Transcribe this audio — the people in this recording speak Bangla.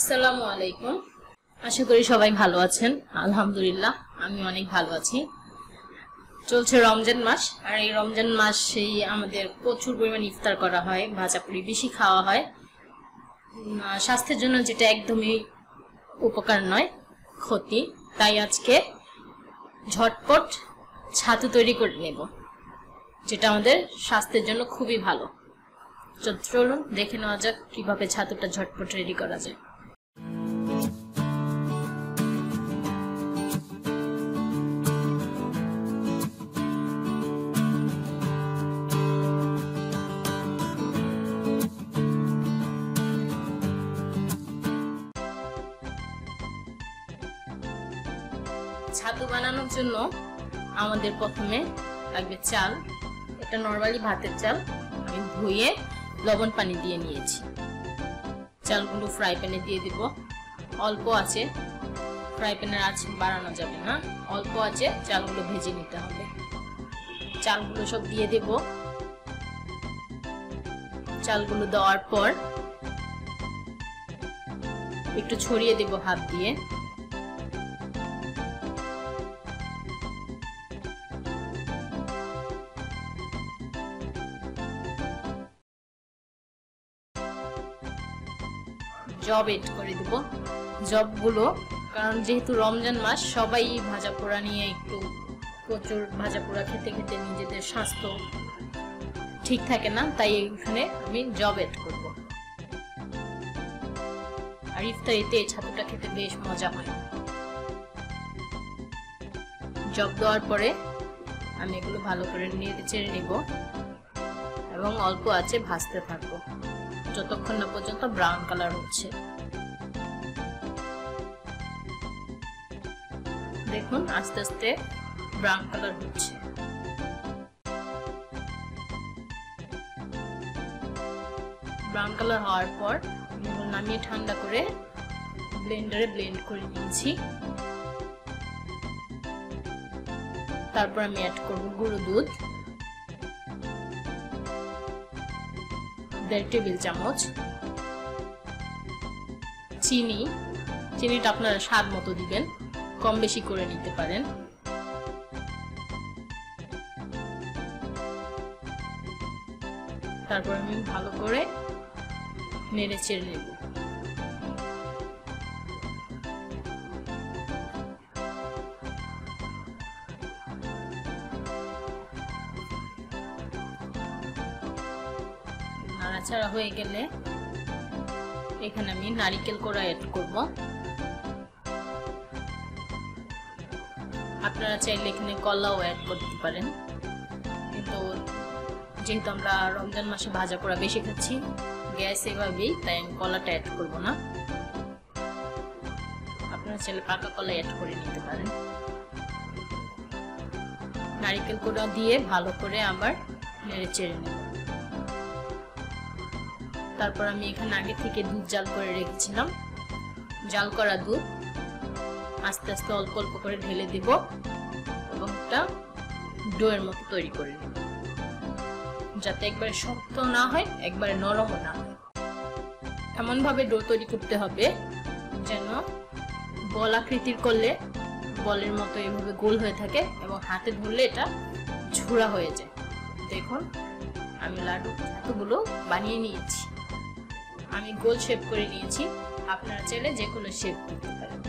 আসসালামু আলাইকুম। আশা করি সবাই ভালো আছেন। আলহামদুলিল্লাহ, আমি অনেক ভালো আছি। চলছে রমজান মাস, আর এই রমজান মাসেই আমাদের প্রচুর পরিমাণ ইফতার করা হয় ভাজাপুরি বেশি খাওয়া হয়। স্বাস্থ্যের জন্য যেটা একদমই উপকার নয়, ক্ষতি। তাই আজকে ঝটপট ছাতু তৈরি করে নেব, যেটা আমাদের স্বাস্থ্যের জন্য খুবই ভালো। চলুন, দেখে নেওয়া যাক কীভাবে ছাতুটা ঝটপট রেডি করা যায়। ছাতু বানানোর জন্য আমাদের প্রথমে লাগবে চাল। এটা নর্মালি ভাতের চাল। আমি ধুয়ে লবণ পানি দিয়ে নিয়েছি। চালগুলো ফ্রাই প্যানে দিয়ে দিব। অল্প আছে। ফ্রাই প্যানের আঁচ বাড়ানো যাবে না। অল্প আছে, চালগুলো ভেজে নিতে হবে। চালগুলো সব দিয়ে দেব। চালগুলো দেওয়ার পর একটু ছড়িয়ে দেব হাত দিয়ে। জব এড করে দেব। জবগুলো কারণ যেহেতু রমজান মাস, সবাই ভাজা পোড়া নিয়ে একটু প্রচুর ভাজা পোড়া খেতে খেতে নিজেদের স্বাস্থ্য ঠিক থাকে না, তাই এখানে আমি জব এড করব। আর ইফতারিতে এই ছাতুটা খেতে বেশ মজা হয়। জব দেওয়ার পরে আমি এগুলো ভালো করে নেড়ে চেড়ে নিব এবং অল্প আছে ভাজতে থাকব। যতক্ষণ না পর্যন্ত ব্রাউন কালার হচ্ছে। দেখুন, আস্তে আস্তে ব্রাউন কালার হচ্ছে। ব্রাউন কালার হওয়ার পর নামিয়ে ঠান্ডা করে ব্লেন্ডারে ব্লেন্ড করে নিয়েছি। তারপর আমি অ্যাড করব গুঁড়ো দুধ। দেড় টেবিল চামচ। চিনি। চিনিটা আপনারা স্বাদ মতো দিবেন, কম বেশি করে নিতে পারেন। তারপর আমি ভালো করে নেড়ে চেড়ে নেব। নাড়াচাড়া হয়ে গেলে এখানে আমি নারিকেল কোড়া অ্যাড করব। আপনারা চাইলে এখানে কলাও অ্যাড করতে পারেন। কিন্তু যেহেতু আমরা রমজান মাসে ভাজা পোড়া বেশি খাচ্ছি, গ্যাস এভাবেই, তাই আমি কলাটা অ্যাড করব না। আপনারা চাইলে পাকা কলা অ্যাড করে নিতে পারেন। নারিকেল কোড়া দিয়ে ভালো করে আবার নেড়ে চেড়ে নেব। তারপর আমি এখানে আগে থেকে দুধ জাল করে রেখেছিলাম। জাল করা দুধ। আস্তে আস্তে অল্প অল্প করে ঢেলে দেব এবং একটা ডোয়ের মতো তৈরি করে নেব। যাতে একবারে শক্ত না হয়, একবারে নরমও না হয়। এমন ভাবে ডো তৈরি করতে হবে যেন বল আকৃতির করলে বলের মতো এভাবে গোল হয়ে থাকে এবং হাতে ধরলে এটা ঝুড়া হয়ে যায়। দেখুন, আমি লাডু ছাতুগুলো বানিয়ে নিয়েছি। আমি গোল শেপ করে নিয়েছি। আপনারা চাইলে যে কোনো শেপ করতে পারেন।